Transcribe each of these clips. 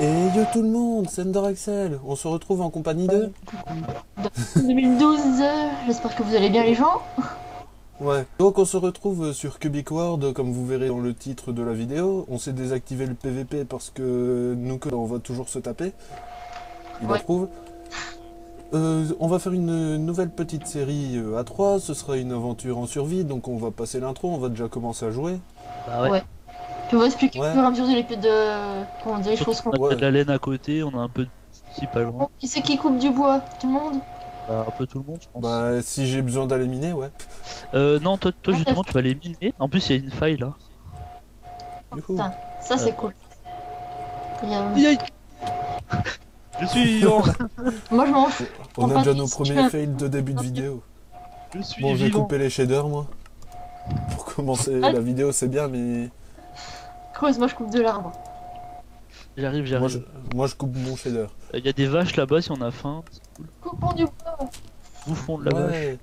Et yo tout le monde, c'est Axel. On se retrouve en compagnie de. 2012, euh, j'espère que vous allez bien les gens. Ouais. Donc on se retrouve sur Cubic World, comme vous verrez dans le titre de la vidéo. On s'est désactivé le PVP parce que nous, on va toujours se taper. Il Ouais. approuve. Euh, on va faire une nouvelle petite série euh, à 3. Ce sera une aventure en survie. Donc on va passer l'intro. On va déjà commencer à jouer. Bah ouais. Ouais. Puis on va expliquer Ouais. au fur et à mesure de l'épée de... Comment dire les choses qu'on... On a Ouais. de la laine à côté, on a un peu de pas loin. Qui c'est qui coupe du bois? Tout le monde? Bah, un peu tout le monde, je pense. Bah si j'ai besoin d'aller miner, ouais. Euh, non, toi, toi Ouais. justement, tu vas les miner. En plus, il y a une faille là. Youhou. Putain. Ça c'est Ouais. cool. Il y a- Je suis vivant Moi je mange. On a déjà nos premiers fails de début de vidéo. Je suis Bon, j'ai coupé les shaders, moi. Pour commencer Ah. la vidéo, c'est bien, mais Creuse, moi je coupe de l'arbre. J'arrive, moi je, j'arrive. moi, je coupe mon shader. Il y a des vaches là-bas si on a faim. Coupons du bois. Bouffons de la vache. Ouais.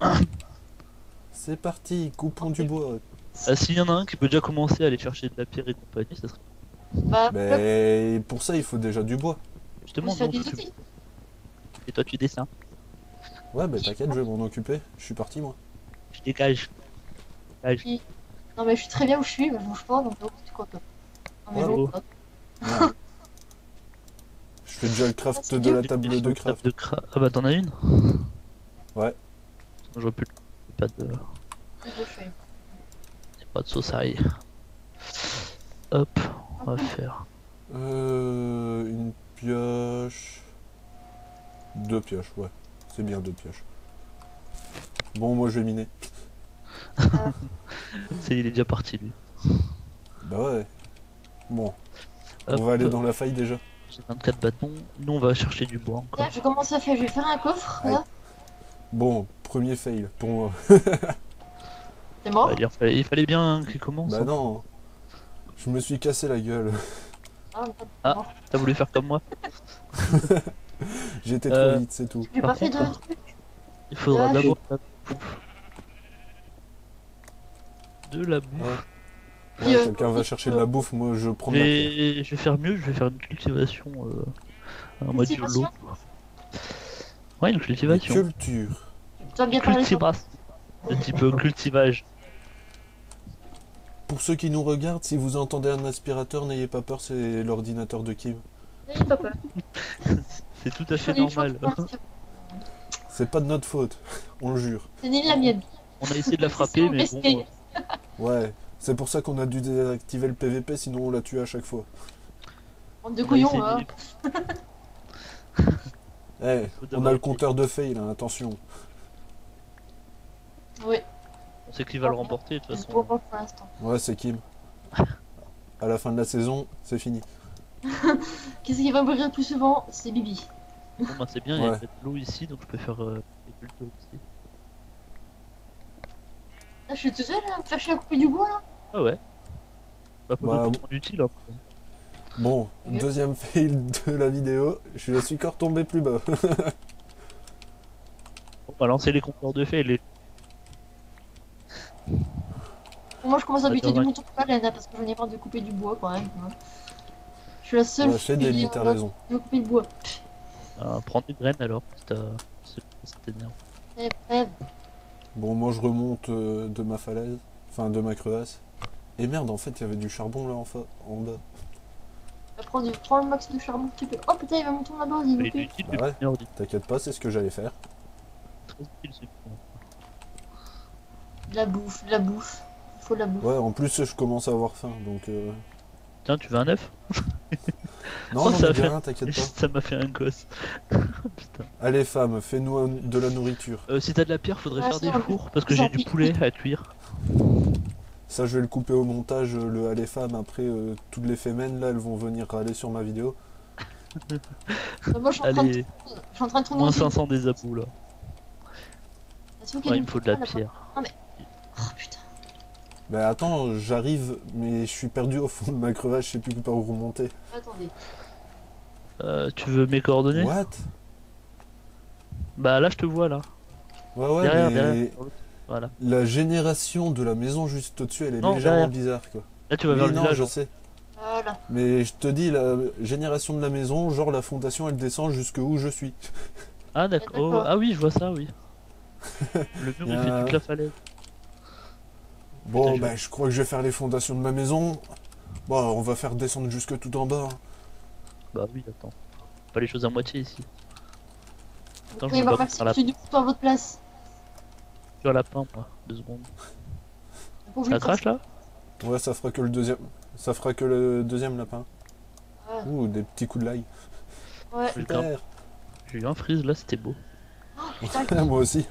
C'est parti, coupons du bois. Ah, S'il y en a un qui peut déjà commencer à aller chercher de la pierre et compagnie, ça serait Bah, Mais pour ça, il faut déjà du bois. Fait non, des tu-. Et toi, tu dessins. Ouais, bah t'inquiète, je vais m'en occuper. Je suis parti, moi. Je dégage. Dégage. Non mais je suis très bien où je suis, mais je bouge pas, donc tu quoi. Non mais Ouais. Je fais déjà le craft de la table de craft. De cra- Ah bah t'en as une Ouais. Je vois plus. Pas de, je pas de sauce ail. Hop, on va faire. Euh, une pioche. Deux pioches, ouais. C'est bien deux pioches. Bon, moi je vais miner. C'est il est déjà parti lui. Bah ouais. Bon, Hop, on va aller dans la faille déjà. J'ai 24 bâtons. Nous on va chercher du bois encore. Là, je commence à faire, je vais faire un coffre, là. Bon, premier fail pour moi. C'est mort Bah, il, fallait, il fallait bien qu'il commence. Bah hein. non. Je me suis cassé la gueule. Ah, Ah. T'as voulu faire comme moi J'étais Euh, trop vite, c'est tout. J'ai Par pas fait de. Il faudra d'abord de la bouffe. Ouais. Puis, Ouais, euh, quelqu'un va chercher de la bouffe, moi je prends de la vais... je vais faire mieux, je vais faire une cultivation euh, en mode Cultivation YOLO. Ouais, une cultivation. Culture. Tu vas bien parler sur... Cultivation. De type euh, cultivage. Pour ceux qui nous regardent, si vous entendez un aspirateur, n'ayez pas peur, c'est l'ordinateur de Kim. N'ayez pas peur. C'est tout à fait normal. C'est pas de notre faute, on le jure. C'est ni la mienne. On a essayé de la frapper, mais bon. Euh, Ouais, c'est pour ça qu'on a dû désactiver le PVP, sinon on l'a tué à chaque fois. Bande de couillons, hein. Eh, on a le compteur de fail, hein, attention. Oui, On sait qui va le remporter de toute façon. pour l'instant. Ouais, c'est Kim. À la fin de la saison, c'est fini. Qu'est-ce qui va mourir plus souvent? C'est Bibi. Bon, bah, c'est bien, il y a de l'eau ici, donc je peux faire euh, des cultures aussi. Là, je suis tout seul à me faire chier à couper du bois, là. Ah ouais. Bah, Bah, pas utile hein. Bon, Ok. deuxième fail de la vidéo, je suis encore tombé plus bas. On va lancer les compteurs de fait. Les... Moi, je commence à buter du mouton là, parce que j'en ai marre de couper du bois, quand même. Je suis la seule Ouais, lits, t'as raison. veut couper du bois. Euh, prends des graines alors, ça t'énerve. Eh. Bon, moi je remonte euh, de ma falaise, enfin de ma crevasse. Et merde, en fait, il y avait du charbon là en, fa- en bas. Prends, du... Prends le max de charbon que tu peux. Oh putain, il y a un mouton là-bas, il est Ah ouais. pas ordi. T'inquiète pas, c'est ce que j'allais faire. Très utile, c'est bon. De la bouffe, de la bouffe. Il faut de la bouffe. Ouais, en plus, je commence à avoir faim, donc. euh, Tiens, tu veux un œuf? Non, Oh, j'en ça fait- t'inquiète pas. Ça m'a fait un gosse. Putain. Allez, femme, fais-nous un- de la nourriture. Euh, si t'as de la pierre, faudrait Ah, faire des fours parce que j'ai du poulet à cuire. Ça, je vais le couper au montage, euh, le Allez, femme. Après, euh, toutes les femmes, là, elles vont venir râler sur ma vidéo. Moi, je suis en train de, Allez, je suis en train de tourner moins aussi. 500 des abous là. Ouais, il me faut de la pierre. Mais attends, j'arrive, mais je suis perdu au fond de ma crevasse, je sais plus par où remonter. Attendez. Euh, tu veux mes coordonnées? What? Bah là, je te vois là. Ouais, ouais, derrière, mais derrière. Voilà. la génération de la maison juste au-dessus, elle est Non, légèrement derrière. bizarre, quoi. Là, tu vas vers le non, village. je sais. Voilà. Mais je te dis, la génération de la maison, genre la fondation, elle descend jusque où je suis. Ah, d'accord. Oh, ah oui, je vois ça, oui. le mur, il a- fait toute la falaise. Bon, je- bah, je crois que je vais faire les fondations de ma maison. Bon, on va faire descendre jusque tout en bas. hein. Bah oui, attends. Pas les choses à moitié ici. Attends, je me voir bats Maxime par la- Sud à votre place. Je suis un lapin, moi. Deux secondes. Pour Ça crache là? Ouais, ça fera que le deuxième. Ça fera que le deuxième lapin. Ouais. Ouh, des petits coups de l'ail. Ouais. J'ai eu un- Super. J'ai eu un freeze là, c'était beau. Putain, Moi aussi.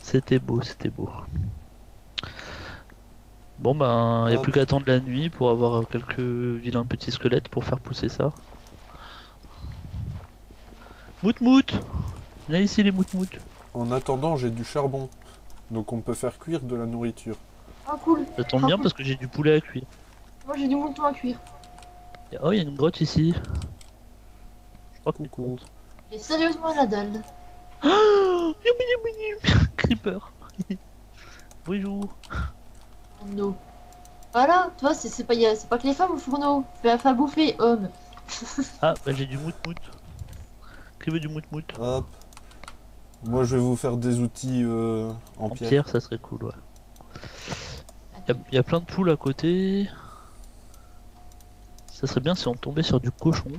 C'était beau, c'était beau. Bon ben, y a Hop. plus qu'à attendre la nuit pour avoir quelques vilains petits squelettes pour faire pousser ça. Mout mout Là ici les mout mout. En attendant, j'ai du charbon. Donc on peut faire cuire de la nourriture. Ah cool. Ça tombe bien parce que j'ai du poulet à cuire. Moi j'ai du mouton à cuire. Oh, il y a une grotte ici. Je crois que Coucou. Et sérieusement la dalle. Oh Creeper. Bonjour. Fourneau. Voilà, tu vois, c'est pas, c'est pas que les femmes au fourneau. Fais à faire bouffer, homme. Ah, bah j'ai du mout mout. Qui veut du mout mout Hop. Moi, je vais vous faire des outils euh, en, En pierre. pierre, ça serait cool, ouais. Il y, a plein de poules à côté. Ça serait bien si on tombait sur du cochon.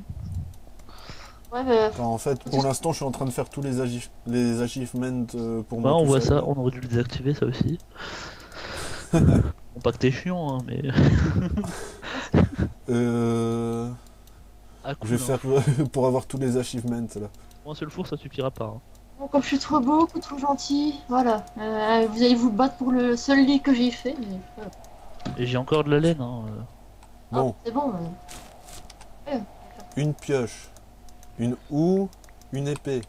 Ouais, bah, Enfin, en fait, pour l'instant, je suis en train de faire tous les, agif- les achievements euh, pour Ouais, moi. on voit seul. ça, on aurait dû le désactiver ça aussi. Bon, pas que t'es chiant, hein, mais. Euh, Ah, cool, je vais hein. faire pour avoir tous les achievements là. Pour un seul four, ça suffira pas. hein. bon, comme je suis trop beau, ou trop gentil, voilà. Euh, vous allez vous battre pour le seul lit que j'ai fait, mais voilà. Et j'ai encore de la laine. Hein. euh. Bon, Ah, c'est bon. euh. une pioche, une houe, une épée.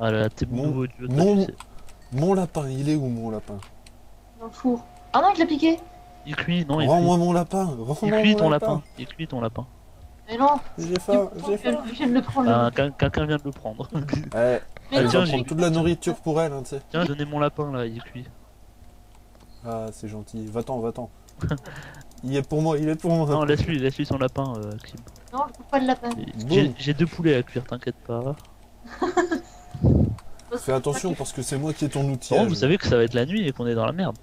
Ah là, t'es Mon- nouveau dieu. toi, mon-. Mon lapin, il est où mon lapin? Dans le four. Ah non, il l'a piqué. Il cuit, non, il cuit. Rends-moi mon lapin, Il cuit mon ton lapin. lapin. Il cuit ton lapin. Mais non, J'ai faim, j'ai je, faim. je viens de le prendre. Ah, quel- Quelqu'un vient de le prendre. Mais elle Ah, tiens, va j'ai- prendre toute la nourriture pour elle, hein, tu sais. Tiens, donnez mon lapin là, il cuit. Ah, c'est gentil. Va-t'en, va-t'en. il est pour moi, il est pour moi. Non, laisse-lui, laisse-lui son lapin, euh, Kim. non, je trouve pas de lapin. J'ai j'ai deux poulets à cuire, t'inquiète pas. Fais attention parce que c'est moi qui ai ton outil. Bon, vous savez que ça va être la nuit et qu'on est dans la merde.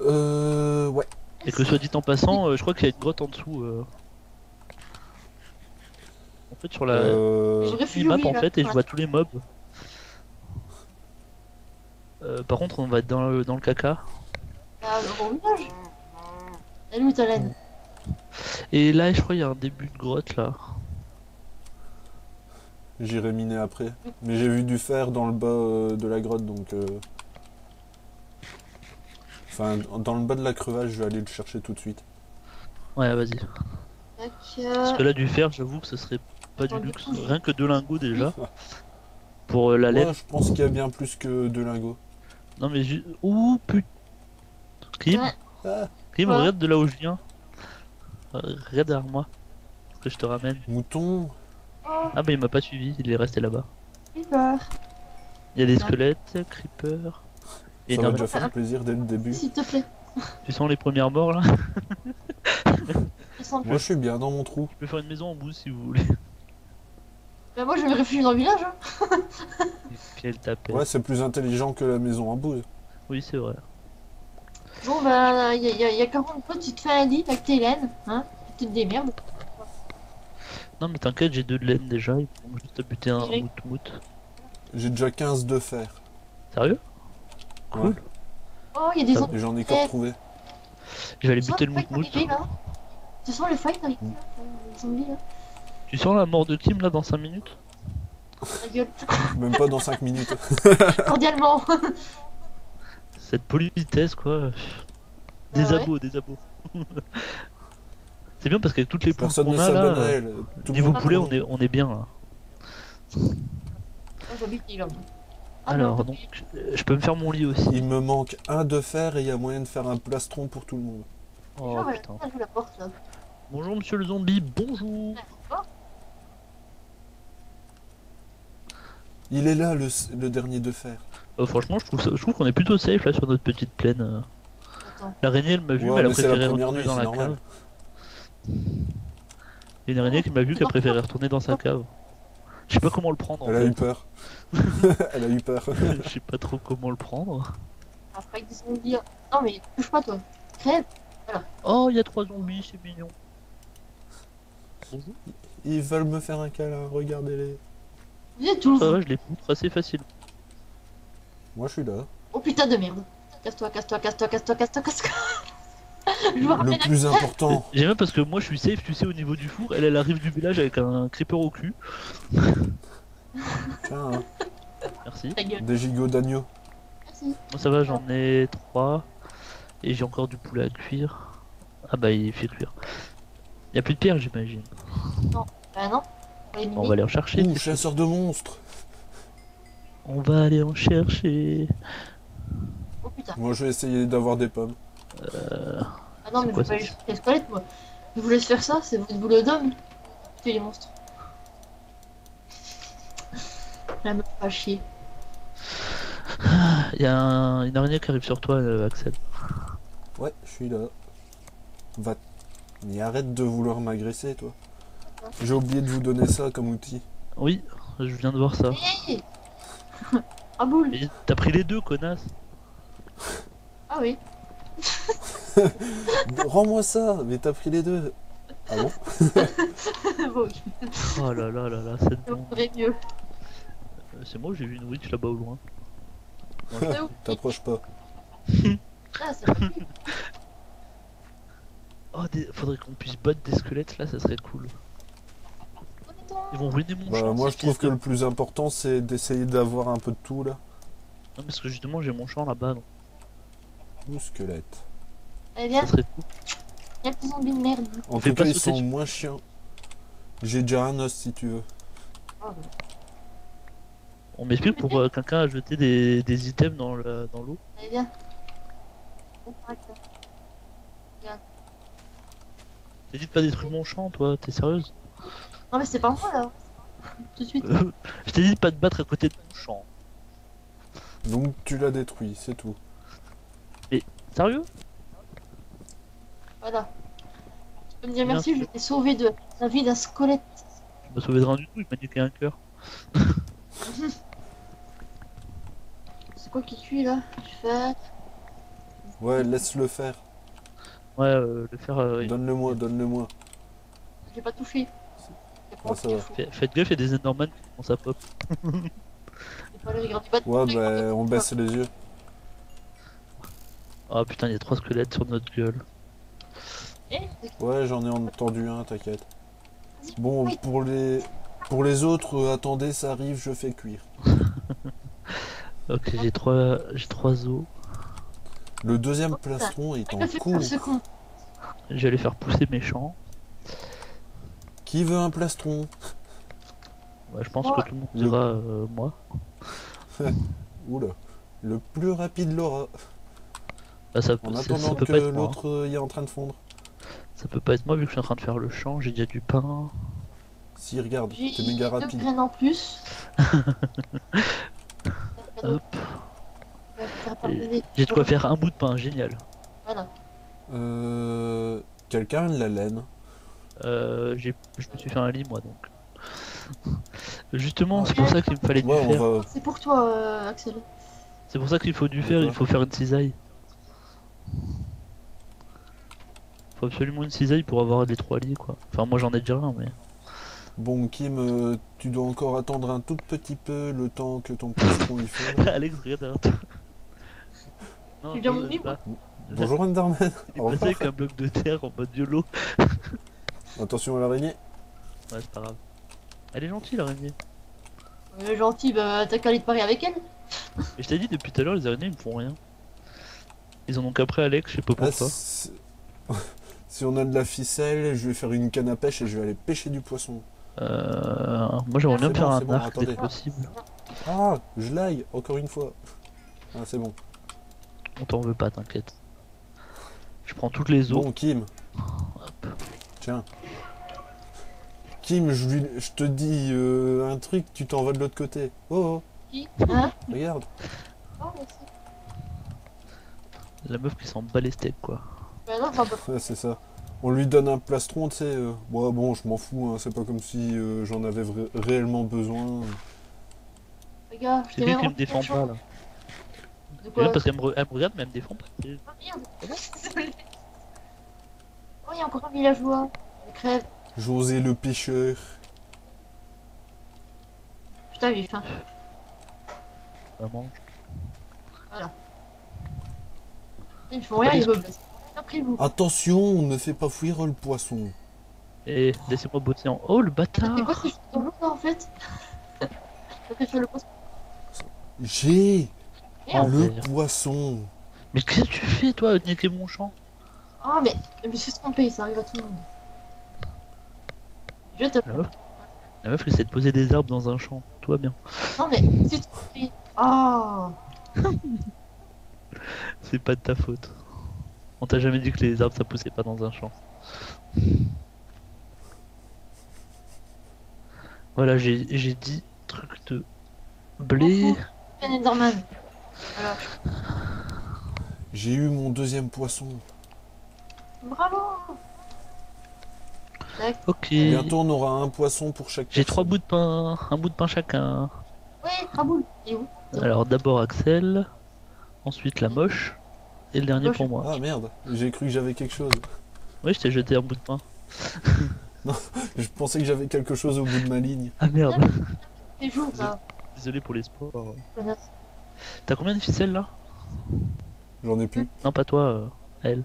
Euh, ouais. Et que soit dit en passant, euh, je crois qu'il y a une grotte en dessous. euh. En fait, sur la Euh, Je map en fait, et je vois tous les mobs. Euh, par contre, on va être dans le, dans le caca. Ah, laine Et là, je crois qu'il y a un début de grotte là. J'irai miner après. Mais j'ai vu du fer dans le bas euh, de la grotte donc. euh, Enfin, dans le bas de la crevasse, je vais aller le chercher tout de suite. Ouais, vas-y. Parce que là, du fer, j'avoue que ce serait pas du luxe. Rien que deux lingots déjà. Pour euh, la laine. Moi, je pense qu'il y a bien plus que deux lingots. Non, mais ju- Ouh, putain. Kim. Ah, Kim, regarde de là où je viens. Regarde derrière moi. Que je te ramène. mouton. Ah, bah il m'a pas suivi, il est resté là-bas. Creeper. Il y a des squelettes, creepers. Et Ça va non, déjà faire plaisir dès le début. S'il te plaît. tu sens les premières morts là Moi, je suis bien dans mon trou. Je peux faire une maison en bout si vous voulez. Bah, moi je vais me réfugier dans le village. Hein. Quelle tapette. Ouais, c'est plus intelligent que la maison en bout. Oui, c'est vrai. Bon bah, il y, a- y, a- y a 40 potes, tu te fais un lit avec tes laines. Hein tu te démerdes. Non, mais t'inquiète, j'ai deux de laine déjà. Il faut juste buter un Oui. mout mout. J'ai déjà 15 de fer. Sérieux? Cool. Ouais. Oh, il y a des autres. J'en ai que Eh. retrouvé. Je vais aller buter le mout mout. Tu sens le fight arriver là Les zombies là Tu sens la mort de Kim là dans 5 minutes? Même pas dans 5 minutes. Cordialement. Cette politesse quoi. Des Ah ouais. abos, des abos. c'est bien parce qu'avec toutes les poules qu'on a là, elle. Tout niveau poulet, on est, on est bien là. L'île. Ah, Alors, donc, je peux me faire mon lit aussi. Il me manque un de fer et il y a moyen de faire un plastron pour tout le monde. Oh Ah, putain. la. Bonjour monsieur le zombie, bonjour. Oh. Il est là, le, le dernier de fer. Euh, franchement, je trouve, ça- je trouve qu'on est plutôt safe là sur notre petite plaine. euh. L'araignée, elle m'a vu, Ouais, mais elle a la préféré retourner nuit, dans la normal. cave. Il y a une araignée qui m'a vu qui a préféré retourner dans sa cave. Je sais pas comment le prendre en Elle a eu peur. Elle a eu peur. Je sais pas trop comment le prendre. Après, ils vont dire Non, mais touche pas, toi. Crève. Oh, il y a trois zombies, c'est mignon. Bonjour. Ils veulent me faire un câlin, regardez-les. Êtes tous. Ça va, je les poutre assez facile. Moi je suis là. Oh putain de merde. Casse-toi, casse-toi, casse-toi, casse-toi, casse-toi, casse-toi. Le plus important. J'aime parce que moi je suis safe, tu sais, au niveau du four. Elle, elle arrive du village avec un creeper au cul. Tiens, hein, Merci. des gigots d'agneau. Merci. Moi ça va, j'en ai trois. Et j'ai encore du poulet à cuire. Ah bah il fait cuire. Il y a plus de pierre, j'imagine. Bah non. On va On va aller en chercher. Ouh, chasseur de monstres. On va aller en chercher. Oh putain. Moi je vais essayer d'avoir des pommes. Ah non, mais quoi, je vais pas aller les squelettes, moi. Je vous laisse faire ça, c'est votre boulot d'homme. Tuer les monstres. La meuf pas chier. Il y a un- une araignée qui arrive sur toi, euh, Axel. Ouais, je suis là. Va. Mais arrête de vouloir m'agresser, toi. J'ai oublié de vous donner ça comme outil. Oui, je viens de voir ça. Hey Ah boule Mais T'as pris les deux, connasse. Ah oui. Rends-moi ça Mais t'as pris les deux. Ah bon Oh là là là là, bon. ferais mieux. Euh, C'est moi, j'ai vu une witch là-bas au loin. T'approches pas. Ah, Oh, des... faudrait qu'on puisse battre des squelettes là, ça serait cool. Ils vont ruiner mon Bah champ. moi je trouve que de- le plus important c'est d'essayer d'avoir un peu de tout là. Non, parce que justement, j'ai mon champ là-bas, donc Ou squelette. Cool. y'a petit zombie de merde. En tout cas ils sont moins chiants. J'ai déjà un os si tu veux. Oh. On m'explique pour euh, quelqu'un a jeté des, des items dans le- dans l'eau. Arrête, là. T'as dit de pas détruire mon champ, toi, t'es sérieuse? Non, mais c'est pas moi là. Tout de suite. Euh, Je t'ai dit de pas te battre à côté de mon champ. Donc tu l'as détruit, c'est tout. Sérieux? Voilà. Tu peux me dire Bien merci, sûr. je t'ai sauvé de la vie d'un squelette. Tu m'as sauvé de rien du tout, il m'a niqué un cœur. C'est quoi qui cuit là? Je fais. Ouais, laisse-le faire. Ouais, euh, le faire. euh, Donne-le-moi, donne-le-moi. J'ai pas touché. Ah, ça va. fait- Faites gaffe, il y a des Enderman qui commencent à pop. Ouais, bah on baisse les yeux. Ah putain, il y a trois squelettes sur notre gueule. Eh, Ouais, j'en ai entendu un, t'inquiète. Bon, pour les pour les autres, euh, attendez, ça arrive, je fais cuire. Ok, j'ai trois, j'ai trois os. Le deuxième plastron est en cours. Je vais aller faire pousser mes champs. Qui veut un plastron? Ouais, je pense que tout le monde dira euh, moi. Oula. Le plus rapide l'aura. Bah, ça, En ça- ça attendant peut que pas être moi. l'autre euh, est en train de fondre. Ça peut pas être moi vu que je suis en train de faire le champ, j'ai déjà du pain. Si, regarde, J'ai t'es méga rapide. graines en plus. Hop. J'ai de quoi faire un bout de pain, génial. Voilà. Euh... Quelqu'un a de la laine. Euh, j'ai, je me suis fait un lit moi donc. Justement, Ah. c'est pour ça qu'il me fallait Ouais, du fer. va. C'est pour toi, euh, Axel. C'est pour ça qu'il faut du fer, il faut faire une cisaille. Faut absolument une cisaille pour avoir les trois lits quoi. Enfin moi j'en ai déjà un mais. Bon, Kim, euh, tu dois encore attendre un tout petit peu le temps que ton plastron y fonde. Alex regarde derrière toi. Non, Tu viens mon pas. Bonjour Enderman. Il est passé avec un bloc de terre en mode YOLO. Attention à l'araignée. Ouais c'est pas grave. Elle est gentille l'araignée. Euh, gentil, bah t'as qu'à aller te parier avec elle. Mais je t'ai dit depuis tout à l'heure les araignées ils me font rien. Ils en ont qu'après Alex, je sais pas Ah, pourquoi. si... si on a de la ficelle, je vais faire une canne à pêche et je vais aller pêcher du poisson. Euh, moi j'aimerais bien faire bon, un bon, arc dès possible. Ah, je l'aille, encore une fois. Ah, c'est bon. On t'en veut pas, t'inquiète. Je prends toutes les os. Bon, Kim. Hop. Tiens. Kim, je, lui- je te dis euh, un truc, tu t'en vas de l'autre côté. Oh, Qui? Hein? Oh, regarde. Oh, merci. La meuf qui s'en bat les steaks, quoi. Bah non, bah, Ouais, c'est ça. On lui donne un plastron, tu sais. euh, bon, bon, je m'en fous, hein, c'est pas comme si euh, j'en avais réellement besoin. les gars, je C'est t'ai lui qui me défend pas, là. Quoi parce qu'elle me, re- elle me regarde, mais elle me défend pas. Ah merde Désolé. Oh, il y a encore un villageois. Il crève. José le pêcheur. Putain, j'ai faim. Vraiment. Ils font rien, ils me. Attention, ne fais pas fuir le poisson. Et laissez-moi bosser en. Oh le C'est quoi bâtard ce jeu dans l'eau, là, en fait? Que je. J'ai le poisson. Mais qu'est-ce que tu fais toi, niquer mon champ? Ah, mais, mais c'est ce qu'on paye, ça arrive à tout le monde. Je te. La meuf, la meuf essaie de poser des arbres dans un champ. Va bien. Non, mais si tu. Ah C'est pas de ta faute. On t'a jamais dit que les arbres ça poussait pas dans un champ. Voilà, j'ai j'ai dit truc de blé. Voilà. J'ai eu mon deuxième poisson. Bravo. Ok. Bientôt, on aura un poisson pour chaque J'ai trois bouts de pain, un bout de pain chacun. Oui, est où? Alors d'abord Axel, ensuite la moche, et le dernier Moche. pour moi. Ah merde, j'ai cru que j'avais quelque chose. Oui, je t'ai jeté un bout de pain. Je pensais que j'avais quelque chose au bout de ma ligne. Ah merde. Là. Désolé pour les sports. Connasse. T'as combien de ficelles là? J'en ai plus. Non, pas toi, euh, elle.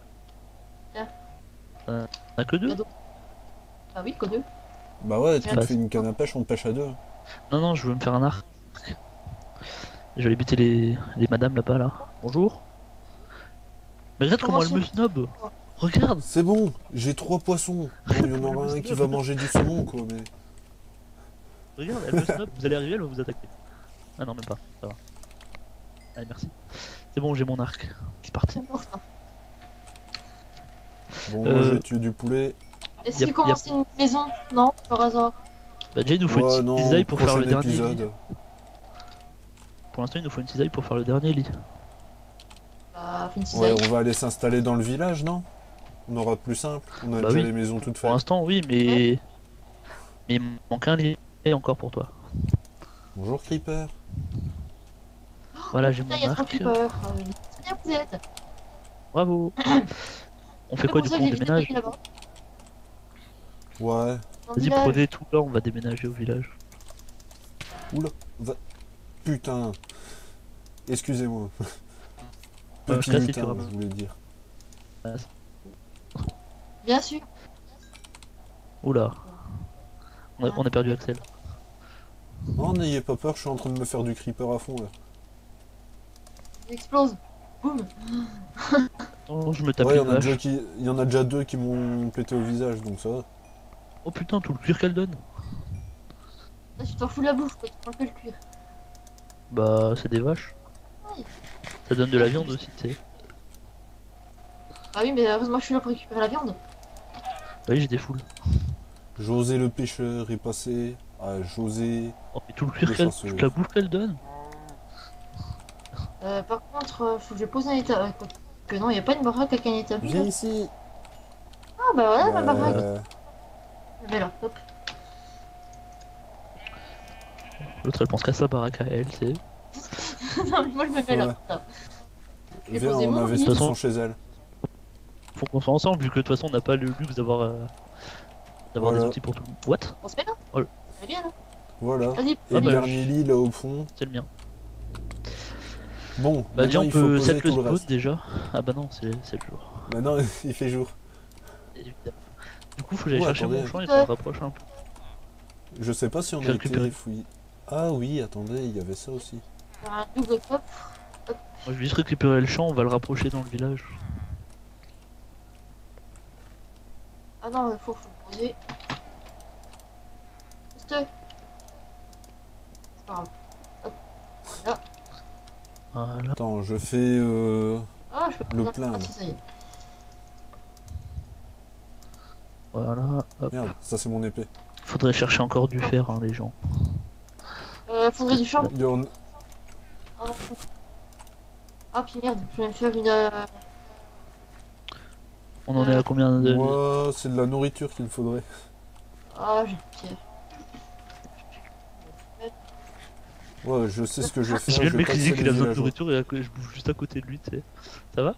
Tiens. Euh, T'en as que deux? Cadeau. Ah oui, que deux. Bah ouais, tu te fais une canne à pêche, on te pêche à deux. Non, non, je veux me faire un arc. Je vais aller buter les, les madames là-bas là. Bonjour. Mais regarde comment, elle me snob. Regarde. C'est bon, j'ai trois poissons. Bon, il y en aura un qui va manger du saumon, quoi, mais... Regarde, elle me snob. Vous allez arriver, elle va vous attaquer. Ah non, même pas. Ça va. Allez, merci. C'est bon, j'ai mon arc. C'est parti. Bon, Euh, moi, j'ai tué du poulet. Est-ce qu'il commence une maison? Non, par hasard. Bah, déjà, il nous faut Ouais, une non, pour faire le dernier épisode. Pour l'instant, il nous faut une cisaille pour faire le dernier lit. Bah, une Ouais, on va aller s'installer dans le village, non? On aura plus simple. On a Bah déjà oui. les maisons toutes Pour faites. l'instant, oui, mais. Mais il me manque un lit encore pour toi. Bonjour, Creeper. Voilà, j'ai mon arc. peur. C'est bien, vous êtes. Bravo. On fait quoi du coup On déménage là-bas. Ouais. Vas-y, prenez tout là, on va déménager au village. Putain. Excusez-moi. Petit furs et à je voulais dire. Bien sûr. Oula. On a, on a perdu Axel. Non, n'ayez pas peur, je suis en train de me faire du creeper à fond, là. Il explose. Boum. Oh, je me tape Ouais, il y, en a déjà qui... il y en a déjà deux qui m'ont pété au visage, donc ça va. Oh putain, tout le cuir qu'elle donne. Là, tu t'en fous la bouffe, quoi. Tu prends que le cuir. Bah, c'est des vaches. Ça donne de la viande aussi, tu sais. Ah oui, mais heureusement, je suis là pour récupérer la viande. Oui, j'ai des foules. José le pêcheur est passé à José. Oh, mais tout le cuir Le qu'elle. Toute la bouffe qu'elle donne. Euh, par contre, euh, faut que je pose un état. euh. Que non, il n'y a pas une baraque avec un établi. Viens ici. Ah bah voilà, ma baraque. Euh, Je vais là, hop. L'autre, elle pense qu'à sa baraque à elle, c'est. non, mais moi, je me là. Et Viens, posez-vous, on dites. son chez elle. Faut qu'on soit ensemble, vu que de toute façon, on n'a pas le luxe d'avoir. euh, d'avoir des outils pour tout. What? On se met là Oh. Bien là. Voilà. Et Ah le bah, dernier lit, là, au fond. C'est le mien. Bon, Bah, déjà, maintenant, on il faut peut poser set le spawn déjà. Ah bah non, c'est c'est le jour. Maintenant, il fait jour. Du coup, faut que j'aille Ouais, chercher attendez. mon champ et qu'on se rapproche un peu. Je sais pas si on a été fouillé. Ah oui, attendez, il y avait ça aussi. un double pop. Moi, je vais juste récupérer le champ, on va le rapprocher dans le village. Ah non, il faut, faut le poser. Juste. C'est pas grave. Hop. Voilà. Voilà. Attends, je fais... Euh... Ah, je peux Le plein. Voilà. Hop. Merde, ça c'est mon épée. Faudrait chercher encore du fer, hein, les gens. Euh, faudrait du champ. Il y en- Ah, Ah, puis merde, je vais me faire une. euh, On en est à combien de. Moi, c'est de la nourriture qu'il faudrait. Ah, j'ai. Ouais, je sais ce que je faire. J'ai je le vais mec qui dit qu'il a besoin de villageois. nourriture et je bouge juste à côté de lui, tu sais. Ça va?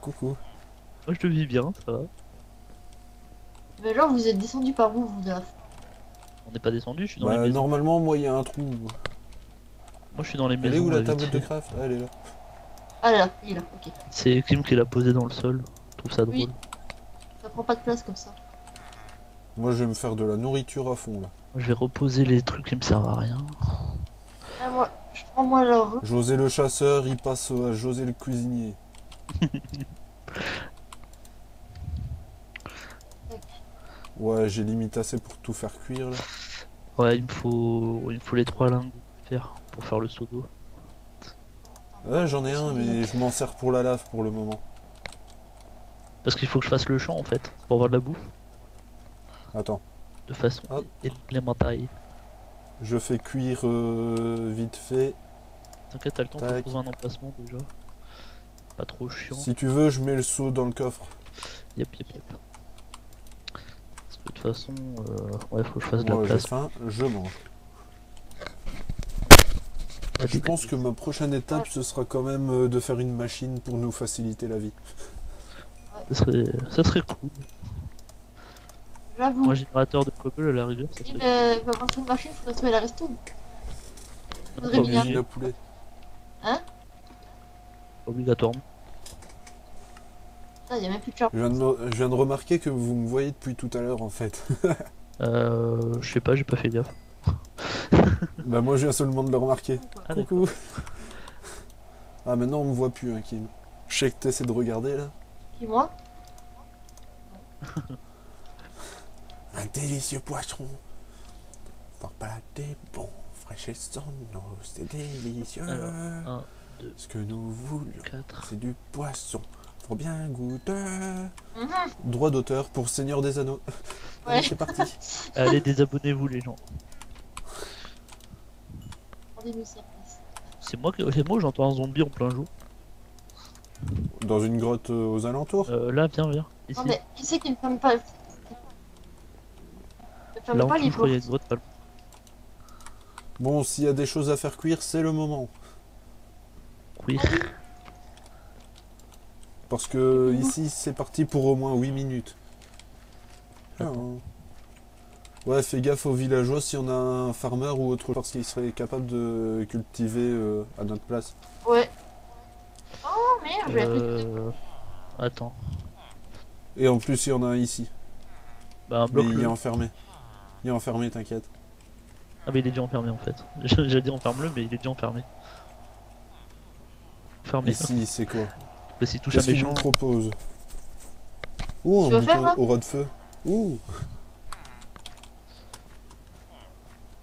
Coucou. Moi je te vis bien, ça va. Mais genre, vous êtes descendu par où, vous, de la On n'est pas descendu, je suis dans Bah, les normalement, moi, il y a un trou. Moi je suis dans les Elle maisons. est où la là, table vite de craft Ah, Elle est là. Ah là, il est là, ok. C'est Kim qui l'a posé dans le sol. Je trouve ça drôle. Oui. Ça prend pas de place comme ça. Moi, je vais me faire de la nourriture à fond, là. Moi, je vais reposer les trucs qui me servent à rien. Ah, moi, je prends moi. José le chasseur, il passe à José le cuisinier. Ouais, j'ai limite assez pour tout faire cuire, là. Ouais, il me faut, il me faut les trois lingots de fer pour faire le seau d'eau. Ouais, j'en ai un, mais je m'en sers pour la lave pour le moment. Parce qu'il faut que je fasse le champ en fait, pour avoir de la bouffe, Attends, de façon Hop. élémentaire. je fais cuire euh, vite fait. T'inquiète, t'as le temps Tac. trouver un emplacement déjà. Pas trop chiant. Si tu veux, je mets le seau dans le coffre. Yep, yep, yep. Toute façon, euh, ouais, faut que je fasse de Moi, la place. faim, je mange. Ah, Je pense que ma prochaine étape, ce sera quand même euh, de faire une machine pour nous faciliter la vie. Ça serait, ça serait cool. J'avoue. Un générateur de cobble à la rigueur, ça Si, serait mais pour construire une machine, faudrait trouver la resto. Faudrait Pas bien. Usine à poulet. obligatoirement. Ah, y a même plus de. Je viens, de, me- je viens de remarquer que vous me voyez depuis tout à l'heure en fait. Euh, je sais pas, j'ai pas fait gaffe. bah moi je viens seulement de le remarquer. Ah, Coucou. Ah maintenant on me voit plus hein, Kim. Je sais que t'essaies de regarder là. Qui, moi? Un délicieux poisson. Fort palaté, bon, fraîche et c'est délicieux. Alors, un, deux. Ce que nous voulions, 4. c'est du poisson. Fort bien goûteux. Mhm. Droit d'auteur pour Seigneur des Anneaux. Ouais. Allez, c'est parti. Allez, désabonnez-vous les gens. C'est moi, qui- c'est moi j'entends un zombie en plein jour? Dans une grotte euh, aux alentours? Euh, là, viens, viens. Ici. Non, mais qui c'est qui ne ferme pas? Ne ferme là, pas les portes. grotte pas loin. Bon, s'il y a des choses à faire cuire, c'est le moment. Oui. Parce que ici, c'est parti pour au moins 8 minutes. Ah, Attends. Ouais, fais gaffe aux villageois si on a un farmer ou autre parce qu'il serait capable de cultiver euh, à notre place. Ouais. Oh merde, appeler. Euh... Attends. Et en plus, il y en a un ici. Bah, un Mais il est enfermé. Il est enfermé, t'inquiète. Ah, mais il est déjà enfermé en fait. J'ai dit enferme-le, mais il est déjà enfermé. Enfermé. Ici, c'est quoi? Mais s'il touche un Qu'est-ce qu'il méchant. nous propose Tu un faire, là au ras de feu. Ouh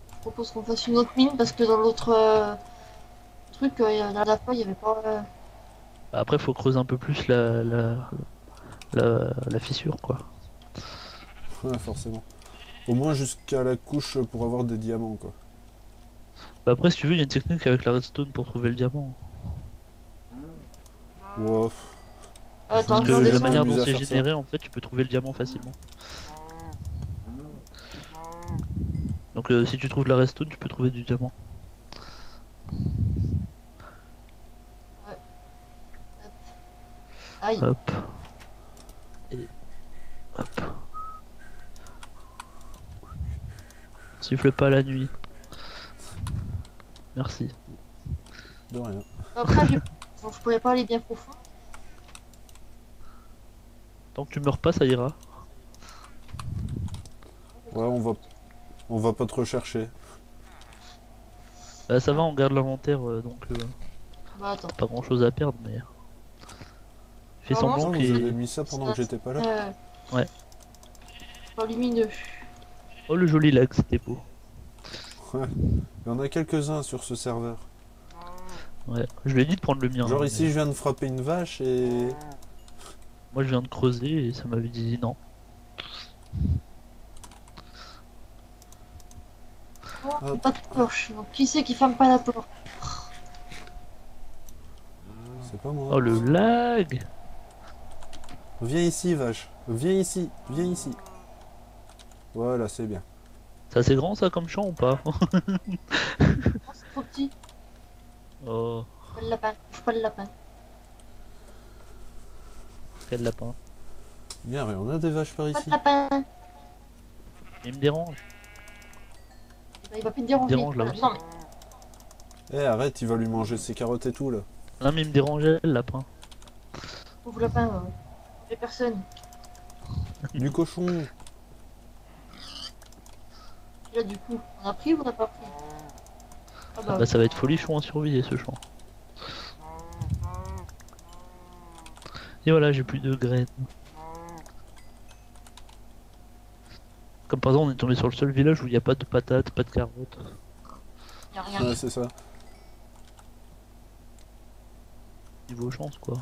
Je propose qu'on fasse une autre mine parce que dans l'autre euh, truc, euh, il y a- la dernière fois, il y avait pas. euh, Bah, Après, faut creuser un peu plus la, la, la, la fissure quoi. Ouais, forcément. Au moins jusqu'à la couche pour avoir des diamants, quoi. Bah, après, si tu veux, il y a une technique avec la redstone pour trouver le diamant. Wow. Attends, Parce je que la manière dont c'est généré, en fait, tu peux trouver le diamant facilement. Donc, euh, si tu trouves la redstone, tu peux trouver du diamant. Aïe. Hop. Et hop. Siffle pas la nuit. Merci. De rien. Bon, je pourrais pas aller bien profond. Tant que tu meurs pas, ça ira. Ouais, on va... On va pas te rechercher. Bah, ça va, on garde l'inventaire, euh, donc euh, Bah attends. pas grand chose à perdre, mais. Fais semblant vous avez mis ça pendant que j'étais pas là Euh... Ouais. Pas lumineux. Oh, le joli lag, c'était beau. Il y en a quelques-uns sur ce serveur. Ouais, je lui ai dit de prendre le mien. Genre hein, ici, je viens de frapper une vache et. Moi, je viens de creuser et ça m'avait dit non. Oh, pas de Porsche. Qui c'est qui ferme pas la porte C'est pas moi. Oh le lag Viens ici, vache. Viens ici, viens ici. Voilà, c'est bien. Ça c'est grand ça comme champ ou pas? C'est trop petit. Oh, Pas le lapin. Pas le lapin. quel lapin? Bien, on a des vaches par Pas ici. de lapin. Il me dérange. Il va plus te déranger. Dérange, là aussi. Non mais Eh, arrête, il va lui manger ses carottes et tout là. Non mais il me dérangeait le lapin. pauvre lapin. Euh... Il a personne. Du cochon. Là du coup, on a pris ou on a pas pris? Ah bah, Bah ça va être folichon à surveiller ce champ. Et voilà, j'ai plus de graines. Comme par exemple, on est tombé sur le seul village où il n'y a pas de patates, pas de carottes. y a rien. Ouais, c'est ça. Niveau chance quoi.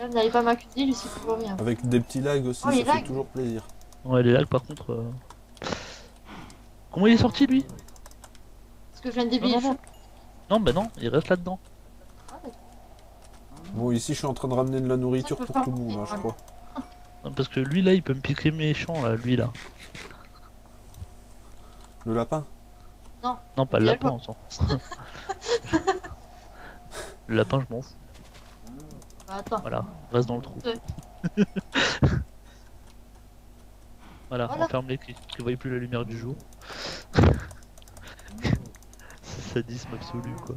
Là, vous n'allez pas m'accuser, je sais toujours rien. Avec des petits lags aussi, Oh, ça fait lags. toujours plaisir. Ouais, les lags par contre. euh, Comment il est sorti lui? Que je viens de Non, débiller non, non. Non, bah non, il reste là-dedans. Bon, ici, je suis en train de ramener de la nourriture pour tout le monde, hein, je crois. Non, parce que lui là, il peut me piquer mes champs là, lui là. Le lapin Non, pas le lapin, le on s'en. Le lapin, je m'en fous. Bah, attends. Voilà, reste dans le trou. Voilà, Voilà. enferme-les qui ne voient plus la lumière du jour. Sadisme absolu quoi.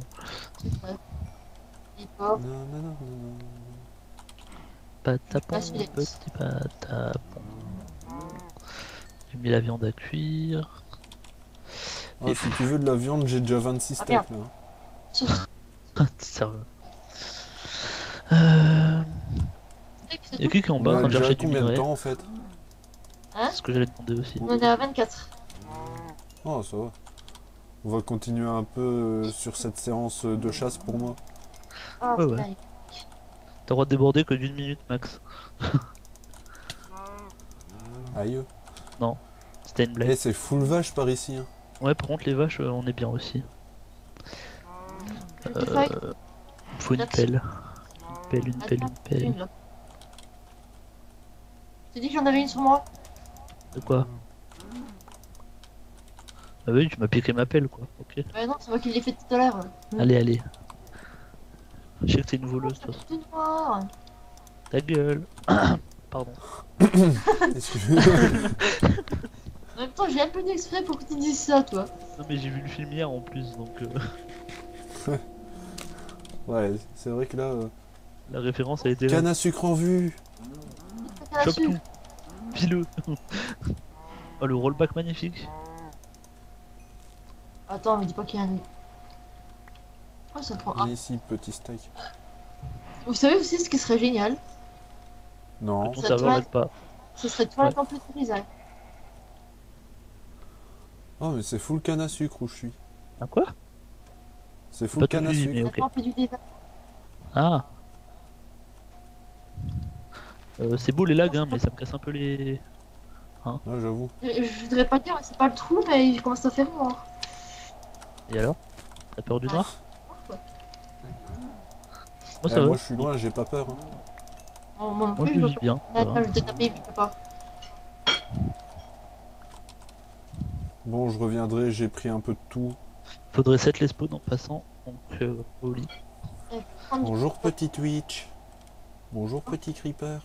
Non, non, non, non, non. Patapon, Ah, petit patapon. J'ai mis la viande à cuire. Ah, si tu veux de la viande, j'ai déjà 26 Ah, steaks là. Sérieux. Euh... Y'a qui qui est en bas en train de chercher du combien de minerai temps en fait? Hein? Ce que j'allais demander aussi. On est à 24. Oh, ça va. On va continuer un peu euh, sur cette séance de chasse pour moi. Ah, Ouais, ouais. T'as le droit de déborder que d'une minute max. Aïe. C'était une Eh, blague. c'est full vache par ici. hein. Ouais, par contre, les vaches, euh, on est bien aussi. Euh, faut une pelle. Une pelle, une pelle, une pelle. J'ai dit que j'en avais une sur moi? De quoi? Ah oui, tu m'as piqué ma pelle, quoi. Ok. Ouais, non, c'est moi qui l'ai fait tout à l'heure. Allez, allez. Je sais que t'es une voleuse, façon. Tout noir. Ta gueule. Pardon. Excuse-moi. En même temps, j'ai un peu d'exprès pour que tu dises ça, toi. Non, mais j'ai vu le film hier en plus, donc euh, ouais, c'est vrai que là. euh, la référence a été. Canne à sucre en vue Chope tout. Pile Oh, le rollback magnifique. Attends, mais dis pas qu'il y a un. Oh, ça prend. Ah. Viens ici, petit steak. Vous savez aussi ce qui serait génial? Non. Ton Ça serveur te n'aide pas. Ce serait un peu de paysage. Oh, mais c'est full canne à sucre où je suis. Ah quoi? C'est full canne à sucre. ok. On fait du désert. Ah Euh, C'est beau les lags, hein, mais ça me casse un peu les. Ah, j'avoue. Je, je voudrais pas dire, mais c'est pas le trou, mais il commence à faire noir. Et alors? T'as peur du noir? Moi ça Eh, va. moi, je suis loin, j'ai pas peur. hein. Bon, moi non Moi je vis bien. Attends, je je peux pas. Bon, je reviendrai, j'ai pris un peu de tout. Faudrait set les spawns en passant, donc euh, au lit. Bonjour, petit Twitch. Bonjour, petit Creeper.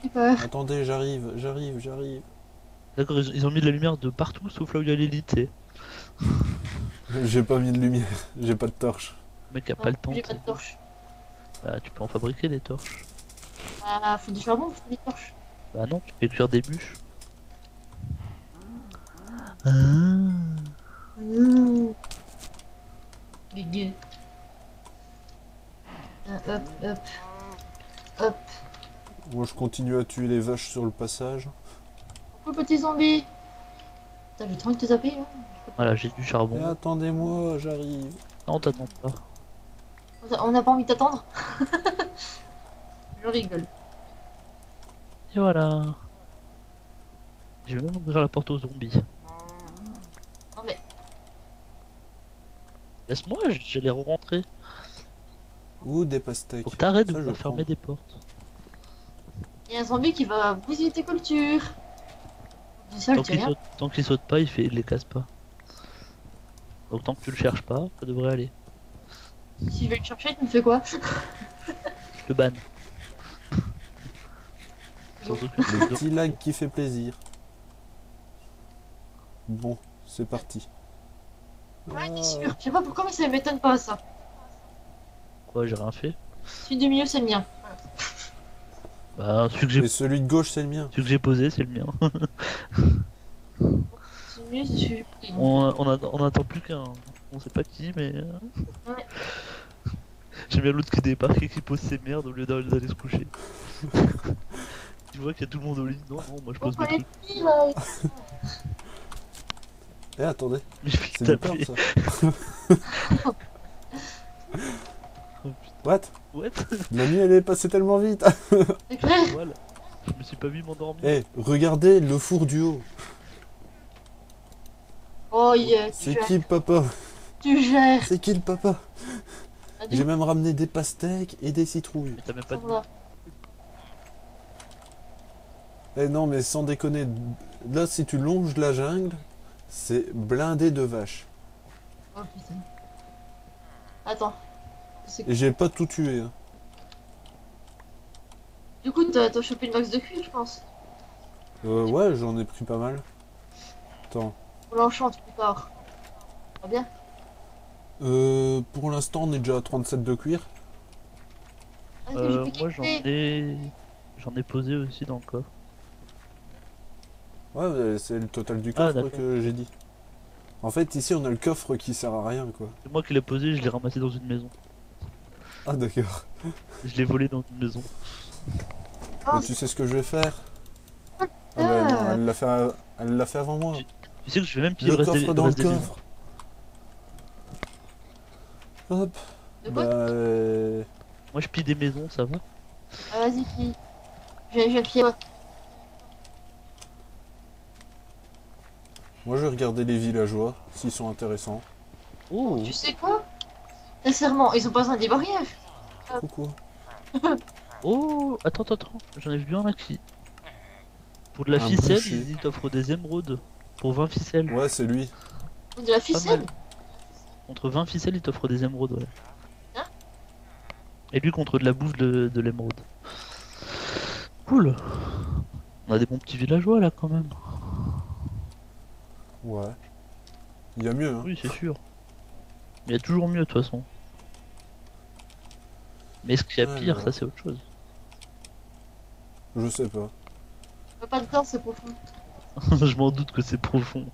creeper. Attendez, j'arrive, j'arrive, j'arrive. D'accord, ils, ont mis de la lumière de partout sauf là où il y a l'élite. J'ai pas mis de lumière, j'ai pas de torche. Le mec a pas le temps. J'ai pas de torche. Bah, tu peux en fabriquer des torches. Ah, faut du charbon, faut des torches. Bah non, tu fais cuire des bûches. Ah. Mmh. Ah, hop, hop. Hop. Moi, je continue à tuer les vaches sur le passage. Coucou, petit zombie. Putain, j'ai trop envie de te taper, hein. Voilà, j'ai du charbon. attendez-moi, j'arrive. Non, t'attends pas. On n'a pas envie de t'attendre Je rigole. Et voilà. Je vais même ouvrir la porte aux zombies. Non mais, Laisse-moi, j'allais rentrer. Ou des pastèques. Faut que t'arrêtes de fermer des portes. Il y a un zombie qui va bousiller tes cultures. Je Tant qu'il saute, tant qu'il saute pas, il, fait, il les casse pas. Donc tant que tu le cherches pas, ça devrait aller. Si je vais le chercher, tu me fais quoi Je le banne. Le petit lag qui fait plaisir. Bon, c'est parti. Ouais, t'es sûr. Je sais pas pourquoi, mais ça m'étonne pas ça. Quoi, j'ai rien fait Celui du milieu, c'est le mien. Bah, celui que j'ai Et celui de gauche, c'est le mien. celui que j'ai posé, c'est le mien. On, on, a- on attend plus qu'un. On sait pas qui, mais. euh, Ouais. J'aime bien l'autre qui débarque et qui pose ses merdes au lieu d'aller se coucher. tu vois qu'il y a tout le monde au lit? Non, non, moi je pose mes trucs. Eh, attendez, Mais je vais c'est peur, ça. Oh, putain. What? What? La nuit, elle est passée tellement vite. C'est clair Voilà. Je me suis pas vu m'endormir. Eh, regardez le four du haut. Oh, tu C'est qui le papa Tu gères. C'est qui le papa Ah, J'ai même ramené des pastèques et des citrouilles. Mais t'as même pas de. Eh non, mais sans déconner, là, si tu longes la jungle, c'est blindé de vaches. Oh putain. Attends. Et j'ai pas tout tué. hein. Du coup, t'as t'as chopé une box de cuir, je pense. Euh, ouais, j'en ai pris pas mal. Attends. On l'enchante plus tard. Bien Euh, pour l'instant, on est déjà à 37 de cuir. Ah, Euh, moi j'en ai. J'en ai posé aussi dans le coffre. Ouais, mais c'est le total du Ah, coffre que j'ai dit. En fait, ici, on a le coffre qui sert à rien, quoi. C'est moi qui l'ai posé, je l'ai ramassé dans une maison. Ah, d'accord. Je l'ai volé dans une maison. Ah, Mais tu sais ce que je vais faire? Ah, Ah. bah non, elle l'a fait, à- elle l'a fait avant moi. Tu sais que je vais même piller Le reste coffre dans le coffre. Hop. De quoi Bah, euh, Moi je pille des maisons, ça va Ah, Vas-y, fille. Je vais, je ouais. moi, je vais regarder les villageois, s'ils sont intéressants. Oh Tu sais quoi? Sincèrement, ils ont pas besoin des barrières. Coucou. Oh Attends, attends, attends. J'en ai vu un là qui. Pour de la Un ficelle, ils t'offrent des émeraudes. Pour 20 ficelles. Ouais, c'est lui. De la ficelle? Contre 20 ficelles, ils t'offrent des émeraudes, ouais. Hein? Et lui contre de la bouffe de, de l'émeraude. Cool On a des bons petits villageois là quand même. Ouais. Il y a mieux, hein. Oui, c'est sûr. Mais il y a toujours mieux de toute façon. Mais est-ce qu'il y a pire, ça c'est autre chose. Je sais pas. Pas te dire, c'est profond. Je m'en doute que c'est profond.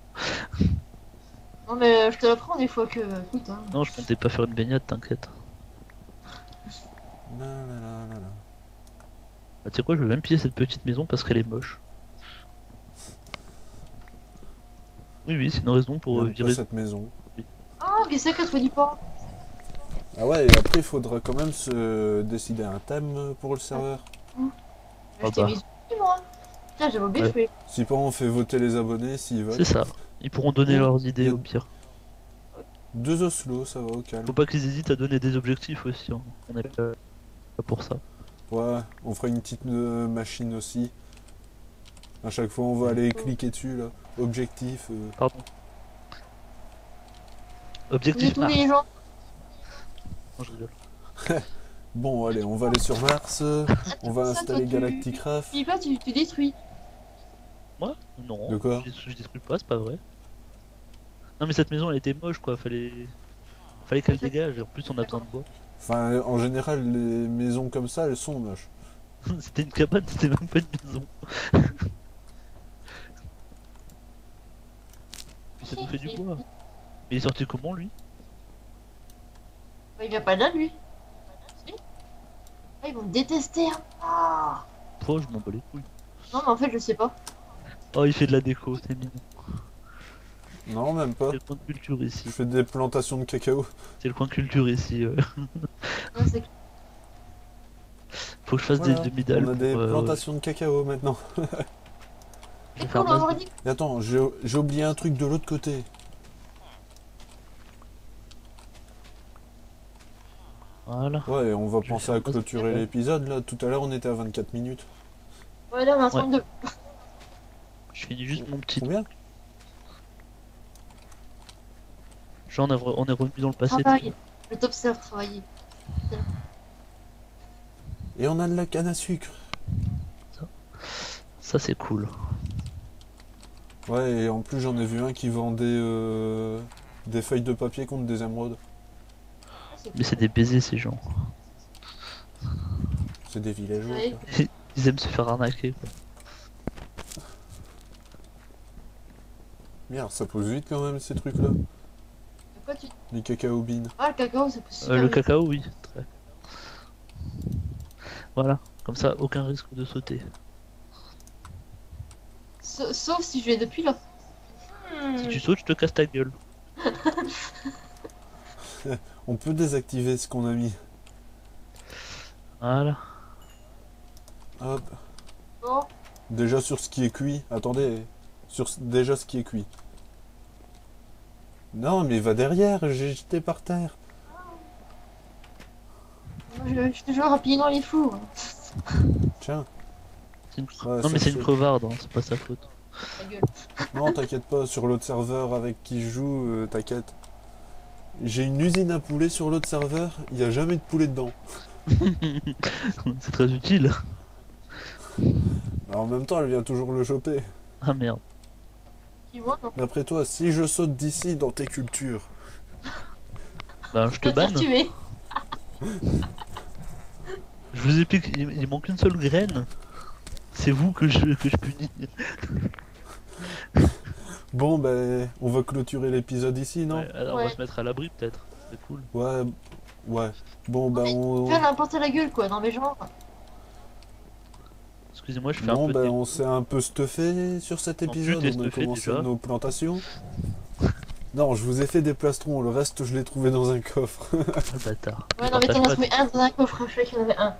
Non, mais je te l'apprends des fois que. Écoute, hein. Non, je comptais pas faire une baignade, t'inquiète. La, la, la, la, la. Bah, tu sais quoi, je vais même piller cette petite maison parce qu'elle est moche. Oui, oui, c'est une raison pour euh, virer. cette maison. Ah, qu'est-ce que tu dis pas Ah ouais, et après, il faudra quand même se décider un thème pour le serveur. Ah acheté bah. moi. Putain, j'avais oublié. Si pas, on fait voter les abonnés s'ils veulent. C'est ça. Ils pourront donner leurs idées au pire. Deux oslos, ça va au calme. Faut pas qu'ils hésitent à donner des objectifs aussi. hein. On est pas pas pour ça. Ouais, on fera une petite euh, machine aussi. À chaque fois, on va aller cliquer dessus, là. Objectif. euh, Pardon. Objectif Mars. les gens. Non, je rigole. Bon, allez, on va aller sur Mars. On va installer Galacticraft. Tu dis pas, tu, tu détruis. Moi Non. De quoi je, détruis- je détruis pas, c'est pas vrai. Non, mais cette maison elle était moche quoi. Fallait. Fallait qu'elle dégage. Et en plus, on a besoin de bois. Enfin, en général, les maisons comme ça, elles sont moches. c'était une cabane, c'était même pas une maison. Puis ça nous fait du bois. Mais il est sorti comment lui? Il vient pas là, lui. Si Ah, ils vont me détester. hein. Ah. Pourquoi je m'en bats les couilles Non, mais en fait, je sais pas. Oh, il fait de la déco, c'est mignon. Non, même pas. C'est le coin de culture Je ici. fais des plantations de cacao. C'est le coin culture ici. ouais. Non, c'est Faut que je fasse Voilà, des demi-dalles. On a des pour, euh, plantations de cacao maintenant. cool. Et attends, j'ai j'ai oublié un truc de l'autre côté. Voilà. Ouais, et on va Je penser à clôturer l'épisode là. Tout à l'heure, on était à 24 minutes. Ouais, là, on est en train de. Je finis juste mon petit. Combien Genre, on est, re- on est revenu dans le passé. Travail. Je t'observe travailler. Et on a de la canne à sucre. Ça, c'est cool. Ouais, et en plus, j'en ai vu un qui vendait euh, des feuilles de papier contre des émeraudes. Mais c'est des baisers, ces gens. C'est des villageois. Ouais. ça. Ils aiment se faire arnaquer. Quoi. Merde, ça pose vite quand même ces trucs là. De quoi tu. Les cacao beans. Ah, le cacao, c'est possible. Euh, le cacao, oui. Très. Voilà. Comme ça, aucun risque de sauter. Sauf si je vais depuis là. Hmm. Si tu sautes, je te casse ta gueule. On peut désactiver ce qu'on a mis. Voilà. Hop. Bon, Déjà sur ce qui est cuit. Attendez. Sur déjà ce qui est cuit. Non, mais va derrière, j'ai jeté par terre. moi, je, je suis toujours rapidement les fous. Tiens. C'est une... Ouais, non, mais c'est une crevarde, hein, c'est pas sa faute. Ta gueule. Non, t'inquiète pas, sur l'autre serveur avec qui je joue, euh, t'inquiète. J'ai une usine à poulet sur l'autre serveur, il n'y a jamais de poulet dedans. c'est très utile. Alors, en même temps, elle vient toujours le choper. Ah merde. D'après toi, si je saute d'ici dans tes cultures, Bah, je te banne. Je vous explique, il, il manque une seule graine. C'est vous que je, que je punis. bon, ben, on va clôturer l'épisode ici, non Ouais, alors on va se mettre à l'abri peut-être. C'est cool. Ouais, ouais. Bon, ben, on... Fais n'importe la gueule, quoi. Non, mais genre. Excusez-moi, je fais Bon, un peu ben, on s'est un peu stuffé sur cet épisode. On a commencé déjà. nos plantations. Non, je vous ai fait des plastrons. Le reste, je l'ai trouvé dans un coffre. Ah, le bâtard. Ouais, non, mais t'en as trouvé un dans un coffre. Je sais qu'il y en avait un.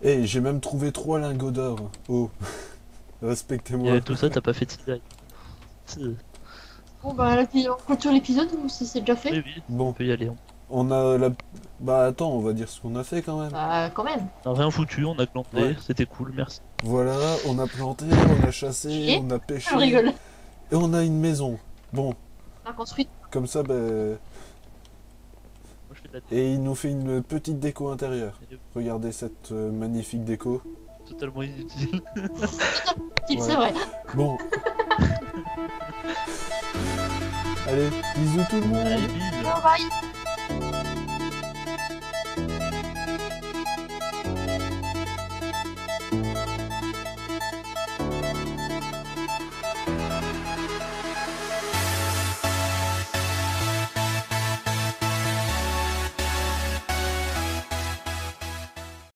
Et j'ai même trouvé trois lingots d'or. Oh, respectez-moi. tout ça, t'as pas fait de Bon, bah, là, puis on clôture l'épisode ou si c'est déjà fait? Oui, oui, on Bon, peut y aller. on a la. Bah attends, on va dire ce qu'on a fait quand même. Bah, quand même. On a rien foutu, on a planté, Ouais. c'était cool, merci. Voilà, on a planté, on a chassé, Et on a pêché. Je rigole. Et on a une maison. Bon, On a construit. comme ça, ben. Moi je fais de la Et il nous fait une petite déco intérieure. Regardez cette euh, magnifique déco. totalement inutile. Il Ouais. c'est vrai. Bon. Allez, bisous tout le monde. Allez, bye.